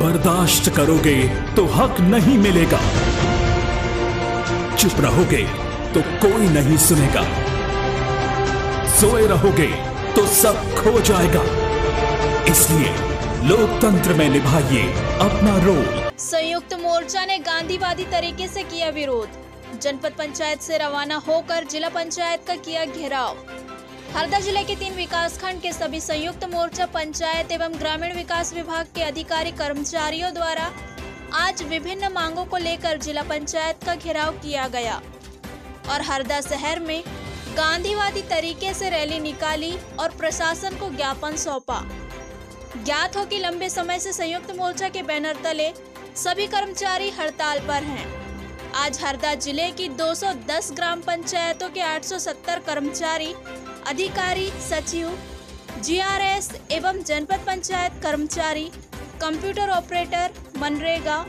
बर्दाश्त करोगे तो हक नहीं मिलेगा। चुप रहोगे तो कोई नहीं सुनेगा। सोए रहोगे तो सब खो जाएगा। इसलिए लोकतंत्र में निभाइए अपना रोल। संयुक्त मोर्चा ने गांधीवादी तरीके से किया विरोध। जनपद पंचायत से रवाना होकर जिला पंचायत का किया घेराव। हरदा ज़िले के तीन विकासखंड के सभी संयुक्त मोर्चा, पंचायत एवं ग्रामीण विकास विभाग के अधिकारी, कर्मचारियों द्वारा आज विभिन्न मांगों को लेकर जिला पंचायत का घेराव किया गया और हरदा शहर में गांधीवादी तरीके से रैली निकाली और प्रशासन को ज्ञापन सौंपा। ज्ञात हो कि लंबे समय से संयुक्त मोर्चा के बैनर तले सभी कर्मचारी हड़ताल पर हैं। आज हरदा ज़िले की 210 ग्राम पंचायतों के 870 कर्मचारी अधिकारी सचिव जीआरएस एवं जनपद पंचायत कर्मचारी कंप्यूटर ऑपरेटर मनरेगा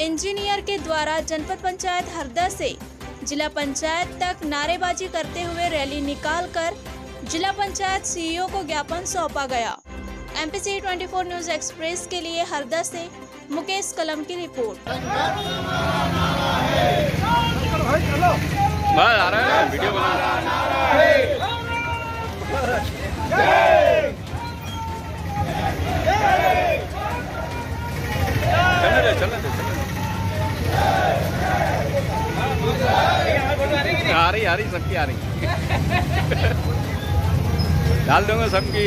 इंजीनियर के द्वारा जनपद पंचायत हरदा से जिला पंचायत तक नारेबाजी करते हुए रैली निकालकर जिला पंचायत सीईओ को ज्ञापन सौंपा गया। एमपीसी 24 न्यूज़ एक्सप्रेस के लिए हरदा से मुकेश कलम की रिपोर्ट। आ रहा है वीडियो बना आ रही आ रही सबकी आ रही डाल दूँगा सबकी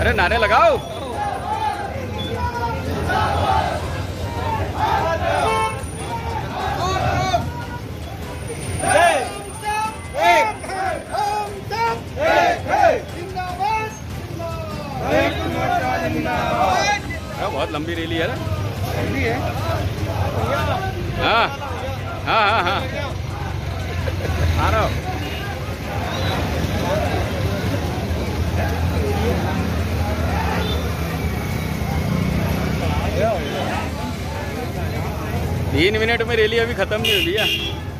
अरे नारे लगाओ। बहुत लंबी रैली है ना? हाँ। हाँ हाँ हाँ आ रहा तीन मिनट में रैली अभी खत्म नहीं हुई है